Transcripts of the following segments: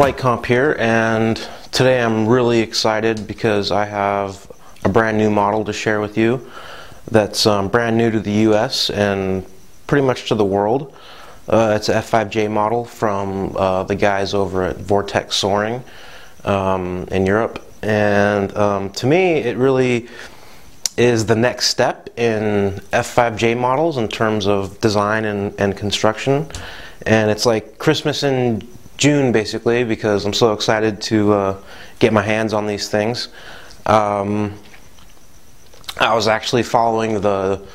Flight Comp here, and today I'm really excited because I have a brand new model to share with you that's um, brand new to the US and pretty much to the world. Uh, it's a F5J model from uh, the guys over at Vortex Soaring um, in Europe, and um, to me, it really is the next step in F5J models in terms of design and, and construction. And it's like Christmas in June basically because I'm so excited to uh, get my hands on these things. Um, I was actually following the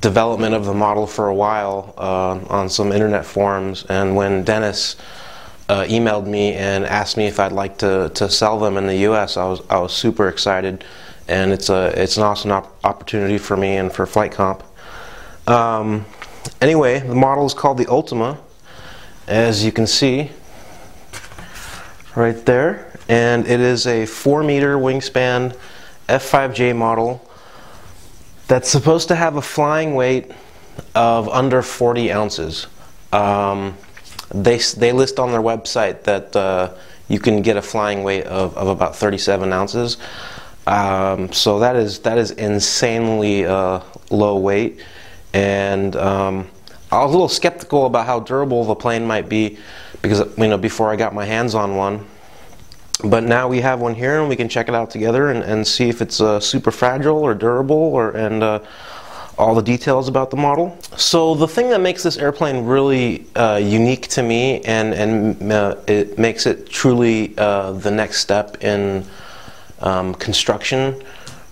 development of the model for a while uh, on some internet forums, and when Dennis uh, emailed me and asked me if I'd like to, to sell them in the U.S., I was I was super excited, and it's a it's an awesome op opportunity for me and for Flight Comp. Um, anyway, the model is called the Ultima, as you can see right there. And it is a 4 meter wingspan F5J model that's supposed to have a flying weight of under 40 ounces. Um, they, they list on their website that uh, you can get a flying weight of, of about 37 ounces. Um, so that is that is insanely uh, low weight, and um, I was a little skeptical about how durable the plane might be because you know before I got my hands on one. But now we have one here and we can check it out together and, and see if it's uh, super fragile or durable or and uh, all the details about the model. So the thing that makes this airplane really uh, unique to me and, and uh, it makes it truly uh, the next step in um, construction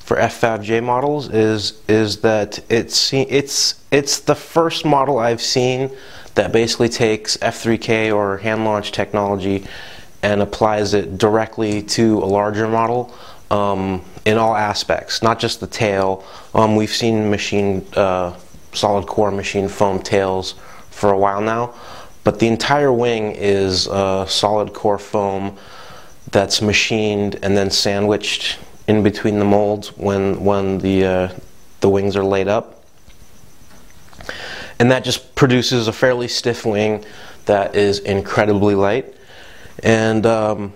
for F5J models is is that it's it's it's the first model I've seen that basically takes F3K or hand launch technology and applies it directly to a larger model um, in all aspects, not just the tail. Um, we've seen machine uh, solid core machine foam tails for a while now, but the entire wing is uh, solid core foam that's machined and then sandwiched in between the molds when when the uh, the wings are laid up, and that just produces a fairly stiff wing that is incredibly light. And um,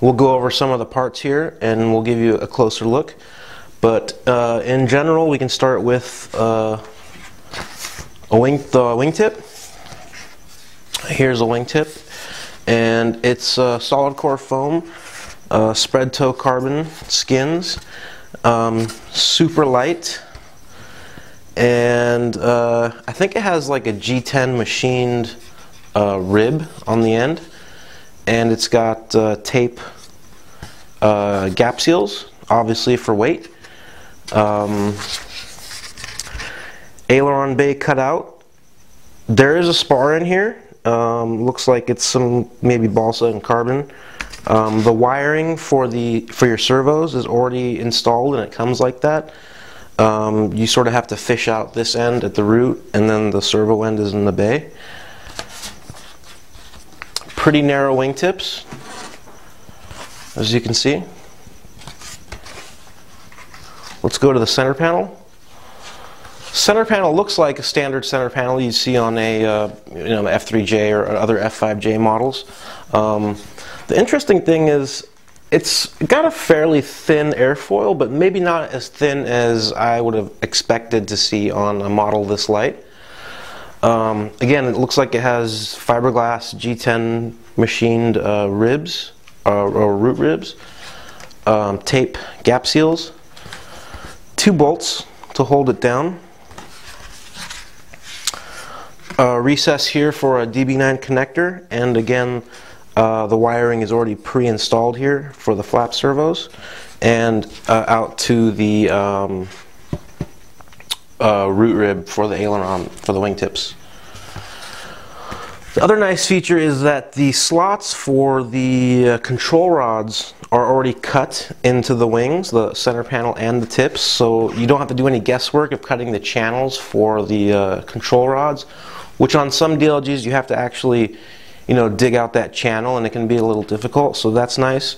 we'll go over some of the parts here, and we'll give you a closer look. But uh, in general, we can start with uh, a wing the wingtip. Here's a wingtip, and it's uh, solid core foam uh, spread tow carbon skins, um, super light, and uh, I think it has like a G10 machined uh, rib on the end, and it's got uh, tape uh, gap seals, obviously for weight. Um, aileron bay cut out. There is a spar in here. Um, looks like it's some maybe balsa and carbon. Um, the wiring for the for your servos is already installed and it comes like that. Um, you sort of have to fish out this end at the root and then the servo end is in the bay. Pretty narrow wingtips, as you can see. Let's go to the center panel. Center panel looks like a standard center panel you see on a uh, you know, F3J or other F5J models. Um, the interesting thing is it's got a fairly thin airfoil, but maybe not as thin as I would have expected to see on a model this light. Um, again, it looks like it has fiberglass G10 machined uh, ribs, uh, or root ribs, um, tape gap seals, two bolts to hold it down, a recess here for a DB9 connector, and again, uh, the wiring is already pre-installed here for the flap servos and uh, out to the um, uh, root rib for the aileron for the wingtips. The other nice feature is that the slots for the uh, control rods are already cut into the wings, the center panel and the tips, so you don't have to do any guesswork of cutting the channels for the uh, control rods, which on some DLGs you have to actually you know, dig out that channel and it can be a little difficult, so that's nice.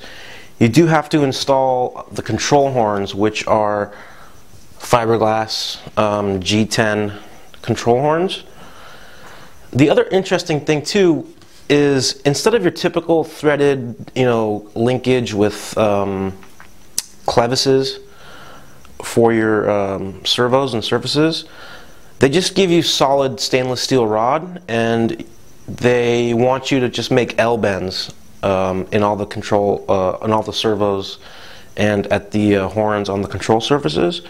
You do have to install the control horns, which are fiberglass um, G10 control horns. The other interesting thing too is instead of your typical threaded, you know, linkage with um, clevises for your um, servos and surfaces, they just give you solid stainless steel rod and they want you to just make L bends um, in all the control, uh, in all the servos and at the uh, horns on the control surfaces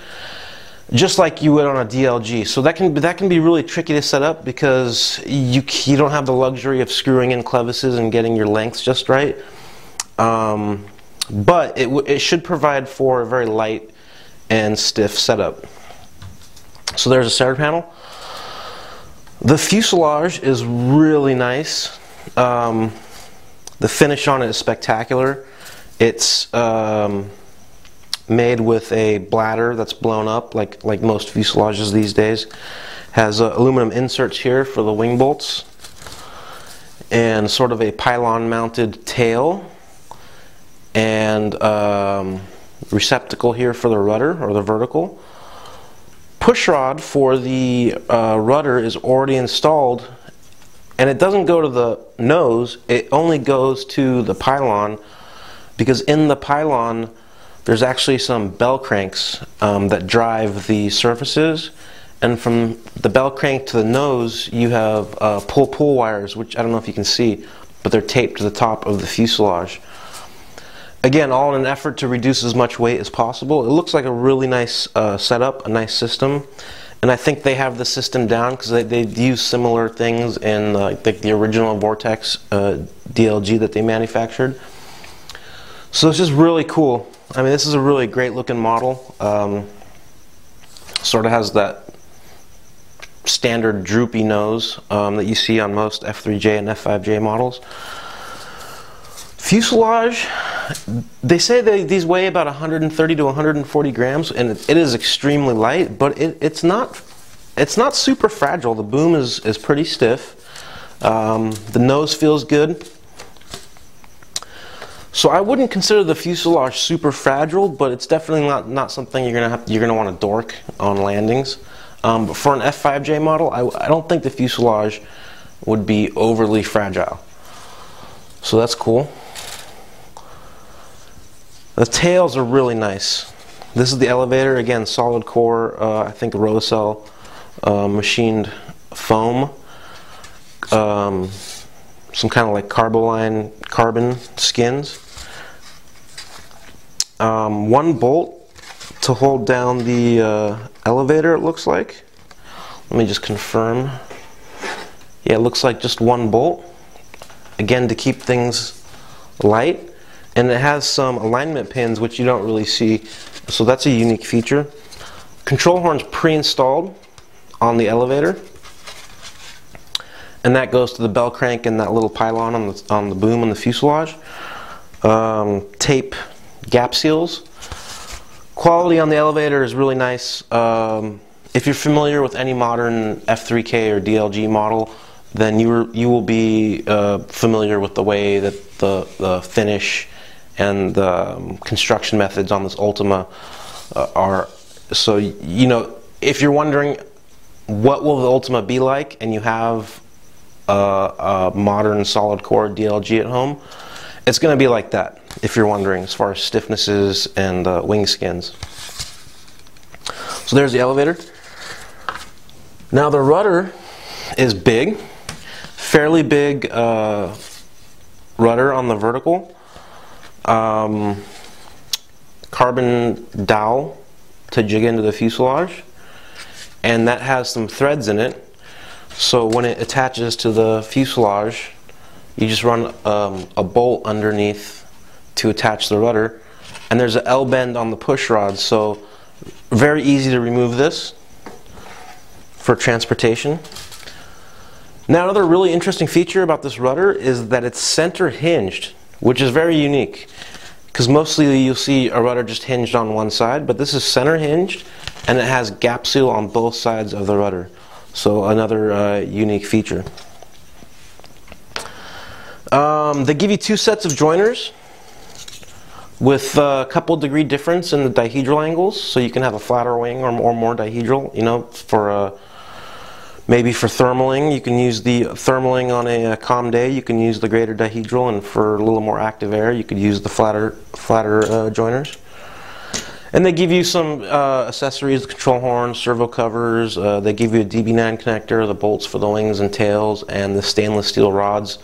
just like you would on a DLG. So that can that can be really tricky to set up because you you don't have the luxury of screwing in clevises and getting your lengths just right. Um, but it it should provide for a very light and stiff setup. So there's a center panel. The fuselage is really nice. Um, the finish on it is spectacular. It's um, made with a bladder that's blown up, like like most fuselages these days. Has uh, aluminum inserts here for the wing bolts, and sort of a pylon-mounted tail, and um, receptacle here for the rudder or the vertical. Push rod for the uh, rudder is already installed, and it doesn't go to the nose. It only goes to the pylon, because in the pylon there's actually some bell cranks um, that drive the surfaces and from the bell crank to the nose you have uh, pull-pull wires which I don't know if you can see but they're taped to the top of the fuselage. Again, all in an effort to reduce as much weight as possible. It looks like a really nice uh, setup, a nice system. And I think they have the system down because they, they use similar things in uh, the, the, original Vortex uh, DLG that they manufactured. So it's just really cool. I mean, this is a really great looking model. Um, sort of has that standard droopy nose um, that you see on most F3J and F5J models. Fuselage, they say they, these weigh about 130 to 140 grams, and it, it is extremely light, but it, it's not it's not super fragile. The boom is, is pretty stiff. Um, the nose feels good. So I wouldn't consider the fuselage super fragile, but it's definitely not, not something you're gonna have, you're gonna want to dork on landings. Um, but for an F5J model, I, I don't think the fuselage would be overly fragile. So that's cool. The tails are really nice. This is the elevator, again, solid core, uh, I think Rohacell uh, machined foam. Um, some kind of like Carboline carbon skins um, one bolt to hold down the uh, elevator it looks like let me just confirm yeah it looks like just one bolt again to keep things light and it has some alignment pins which you don't really see so that's a unique feature control horns pre-installed on the elevator and that goes to the bell crank and that little pylon on the, on the boom on the fuselage um, tape gap seals. Quality on the elevator is really nice. Um, if you're familiar with any modern F3K or DLG model, then you, you will be uh, familiar with the way that the, the finish and the um, construction methods on this Ultima uh, are. So, you know, if you're wondering what will the Ultima be like and you have a, a modern solid core DLG at home, it's going to be like that, if you're wondering, as far as stiffnesses and uh, wing skins. So there's the elevator. Now the rudder is big, fairly big uh, rudder on the vertical. Um, carbon dowel to jig into the fuselage and that has some threads in it. So when it attaches to the fuselage you just run um, a bolt underneath to attach the rudder and there's an L bend on the push rod. So very easy to remove this for transportation. Now another really interesting feature about this rudder is that it's center hinged which is very unique because mostly you'll see a rudder just hinged on one side but this is center hinged and it has gap seal on both sides of the rudder so another uh, unique feature. Um, they give you two sets of joiners with a couple degree difference in the dihedral angles, so you can have a flatter wing or more, more dihedral, you know, for uh, Maybe for thermaling, you can use the thermaling on a, a calm day. You can use the greater dihedral, and for a little more active air, you could use the flatter, flatter uh, joiners. And they give you some uh, accessories, control horns, servo covers. Uh, they give you a DB9 connector, the bolts for the wings and tails, and the stainless steel rods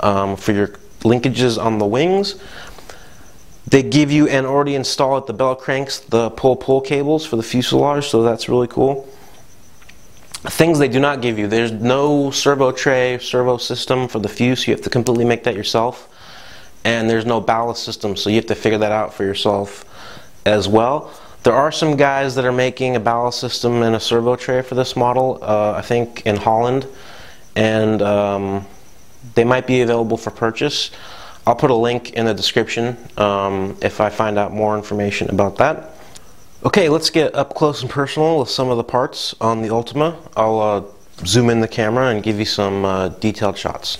um, for your linkages on the wings. They give you and already install at the bell cranks the pull-pull cables for the fuselage, so that's really cool. Things they do not give you. There's no servo tray, servo system for the fuse. You have to completely make that yourself. And there's no ballast system, so you have to figure that out for yourself as well. There are some guys that are making a ballast system and a servo tray for this model, uh, I think in Holland, and um, they might be available for purchase. I'll put a link in the description um, if I find out more information about that. Okay, let's get up close and personal with some of the parts on the Ultima. I'll uh, zoom in the camera and give you some uh, detailed shots.